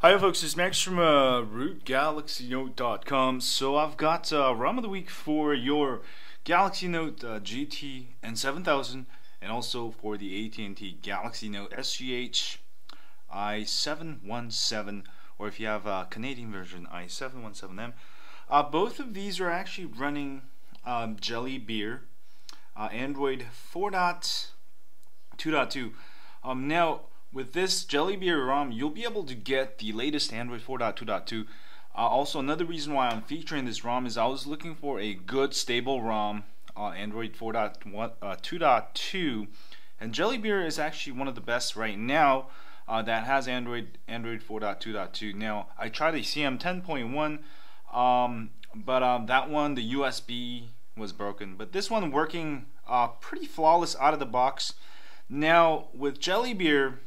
Hi folks, it's Max from uh, RootGalaxyNote.com. So I've got uh, ROM of the week for your Galaxy Note uh, GT N7000 and also for the AT&T Galaxy Note SGH i717 or if you have a Canadian version i717M. Uh, both of these are actually running um, Jelly Beer uh, Android 4.2.2. Um, now with this Jelly Beer ROM, you'll be able to get the latest Android 4.2.2. Uh, also, another reason why I'm featuring this ROM is I was looking for a good stable ROM on Android 4.2.2, uh, and Jelly Beer is actually one of the best right now uh, that has Android Android 4.2.2. Now, I tried a CM 10.1, um, but um, that one the USB was broken, but this one working uh, pretty flawless out of the box. Now with Jelly Beer,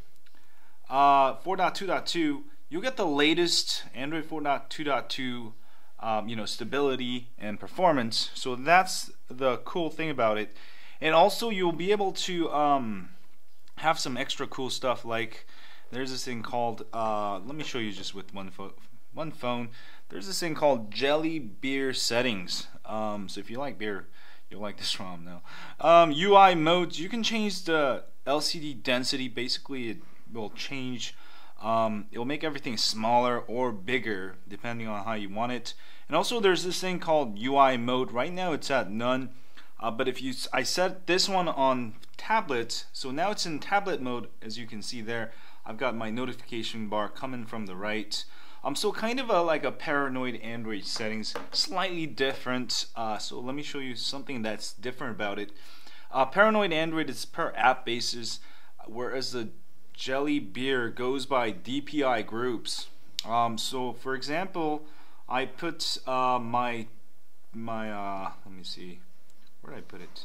uh, 4.2.2, you'll get the latest Android 4.2.2 um, you know stability and performance. So that's the cool thing about it. And also you'll be able to um, have some extra cool stuff like there's this thing called uh, let me show you just with one phone one phone there's this thing called jelly beer settings um, so if you like beer you'll like this ROM now UI modes you can change the LCD density basically it will change. Um, it will make everything smaller or bigger depending on how you want it. And also there's this thing called UI mode. Right now it's at none. Uh, but if you, I set this one on tablet, so now it's in tablet mode as you can see there. I've got my notification bar coming from the right. Um, so kind of a, like a paranoid Android settings, slightly different. Uh, so let me show you something that's different about it. Uh, paranoid Android is per app basis, whereas the jelly beer goes by DPI groups. Um, so for example, I put uh, my my uh, let me see, where did I put it?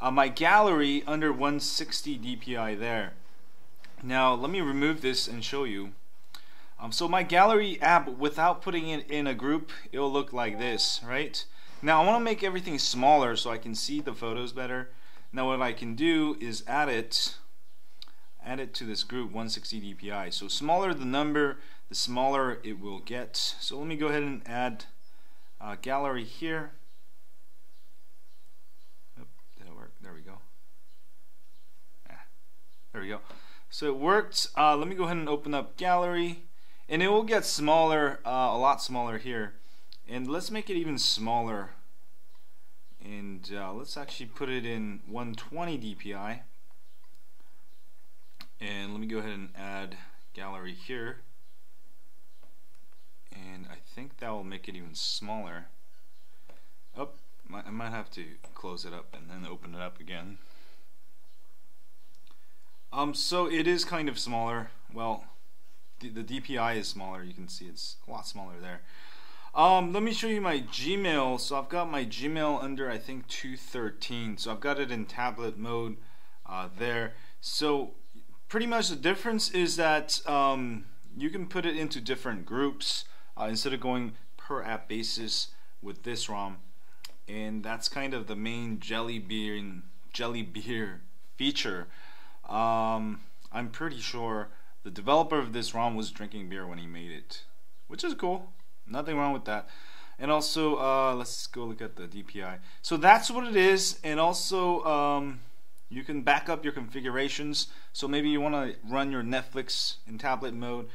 Uh, my gallery under 160 DPI there. Now let me remove this and show you. Um, so my gallery app, without putting it in a group, it'll look like this, right? Now I want to make everything smaller so I can see the photos better. Now what I can do is add it add it to this group 160 dpi so smaller the number the smaller it will get. So let me go ahead and add gallery here. Oop, did it work? There we go. Ah, there we go. So it worked. Uh, let me go ahead and open up gallery. And it will get smaller uh, a lot smaller here. And let's make it even smaller. And uh, let's actually put it in 120 dpi and let me go ahead and add gallery here and I think that will make it even smaller oh I might have to close it up and then open it up again um so it is kind of smaller well the, the DPI is smaller you can see it's a lot smaller there um, let me show you my Gmail. So I've got my Gmail under I think 213. So I've got it in tablet mode uh, there. So pretty much the difference is that um, you can put it into different groups uh, instead of going per app basis with this ROM. And that's kind of the main jelly beer jelly beer feature. Um, I'm pretty sure the developer of this ROM was drinking beer when he made it which is cool. Nothing wrong with that. And also uh, let's go look at the DPI so that's what it is. And also um, you can back up your configurations. So maybe you want to run your Netflix in tablet mode,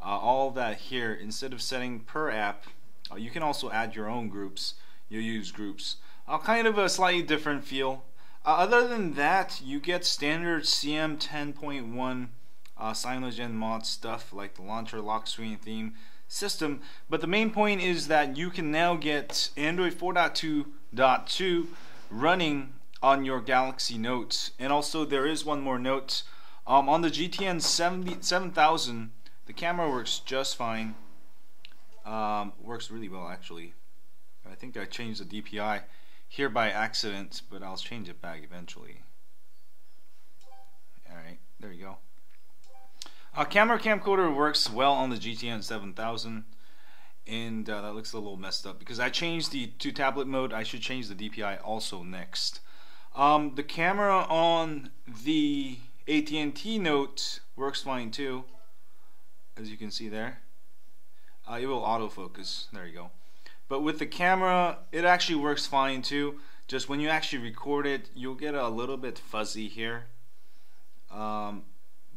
uh, all that here. Instead of setting per app, uh, you can also add your own groups. You use groups. Uh, kind of a slightly different feel. Uh, other than that, you get standard CM 10.1 uh, CyanogenMod mod stuff like the launcher lock screen theme system. But the main point is that you can now get Android 4.2.2 running on your Galaxy Note. And also there is one more note. Um, on the GTN 70, 7000, the camera works just fine. Um, works really well actually. I think I changed the DPI here by accident, but I'll change it back eventually. Alright, there you go. Uh, camera camcorder works well on the GTN 7000 and uh, that looks a little messed up because I changed the to tablet mode I should change the DPI also next um, the camera on the AT&T Note works fine too. as you can see there. Uh, it will autofocus. There you go. But with the camera, it actually works fine too. Just when you actually record it, you'll get a little bit fuzzy here. Um,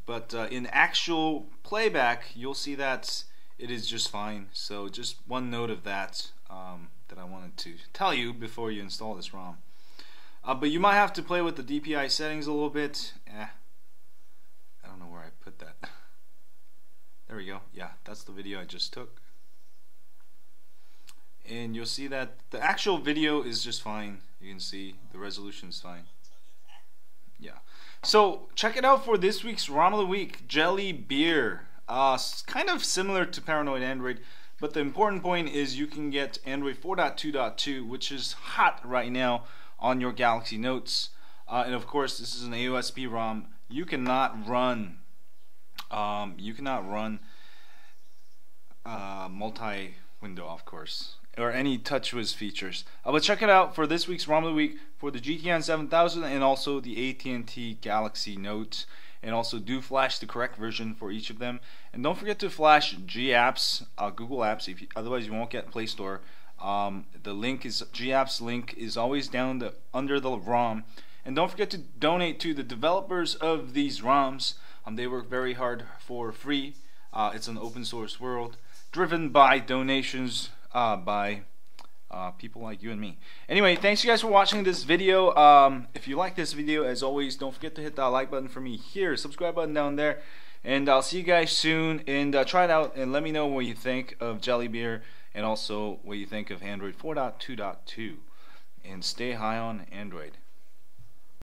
but uh, in actual playback, you'll see that it is just fine. So just one note of that um, that I wanted to tell you before you install this ROM. Uh, but you might have to play with the DPI settings a little bit. Eh, I don't know where I put that. There we go. Yeah, that's the video I just took. And you'll see that the actual video is just fine. You can see the resolution is fine. Yeah. So check it out for this week's ROM of the Week, Jelly Beer. Uh, kind of similar to Paranoid Android, but the important point is you can get Android 4.2.2, which is hot right now on your Galaxy Notes. Uh, and of course, this is an AOSP ROM. You cannot run. Um, you cannot run uh, multi-window, of course, or any TouchWiz features. Uh, but check it out for this week's ROM of the week for the GTN 7000 and also the AT&T Galaxy Note. And also do flash the correct version for each of them. And don't forget to flash G apps, uh, Google apps. If you, otherwise, you won't get Play Store. Um, the link is GApps link is always down the under the ROM. And don't forget to donate to the developers of these ROMs. Um, they work very hard for free. Uh, it's an open source world driven by donations uh, by uh, people like you and me. Anyway, thanks you guys for watching this video. Um, if you like this video, as always, don't forget to hit that like button for me here, subscribe button down there, and I'll see you guys soon. And uh, try it out and let me know what you think of Jelly Beer and also what you think of Android 4.2.2. And stay high on Android.